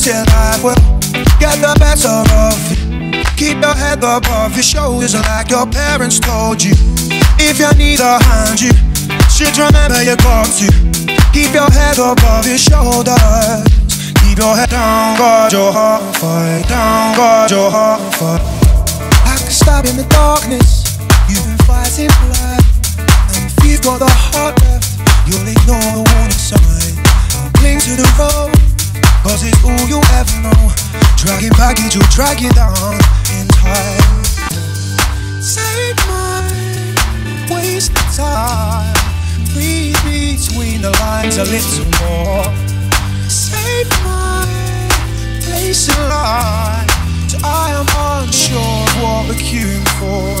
Your life well, get the better of it. Keep your head above your shoulders like your parents told you. If you need a hand, you should remember you got to keep your head above your shoulders. Keep your head down, guard your heart fight. Down, guard your heart fight. I can stab in the darkness, you've been fighting life. And if you've got the heart left, you'll ignore the warning sign. Cling to the road, Dragging baggage will drag you down in time. Save mine, waste the time. Read between the lines a little more. Save my place in line. I am unsure of what we're queuing for.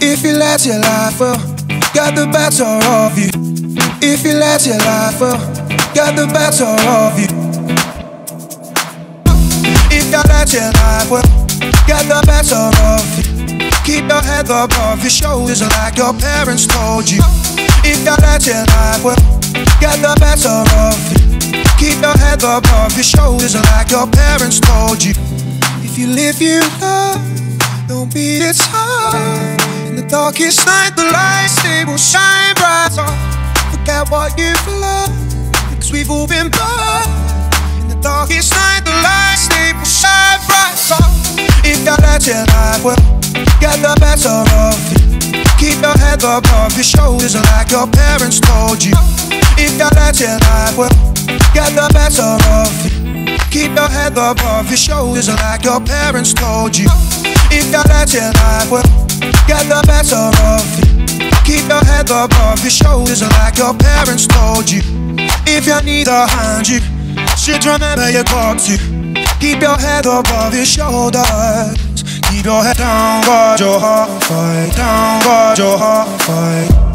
If you let your life well, get the better of you. If you let your life well, get the better of you. You let your life well, get the better of you. Keep your head above your shoulders like your parents told you. If you let your life well, get the better of you. Keep your head above your shoulders like your parents told you. If you live, you love. Don't be its heart. In the darkest night, the lights they will shine bright. Forget what you've loved, because we've all been burned. In the darkest night, the lights shine bright. If you let your life well, get the better of it. Keep your head above your shoulders like your parents told you. If you let your life well, get the better of it. Keep your head above your shoulders like your parents told you. If you let your life well, get the better of it. Keep your head above your shoulders like your parents told you. If you need a hand, you should remember you got to. Keep your head above your shoulders. Keep your head down, guard your heart fight. Down, guard your heart fight.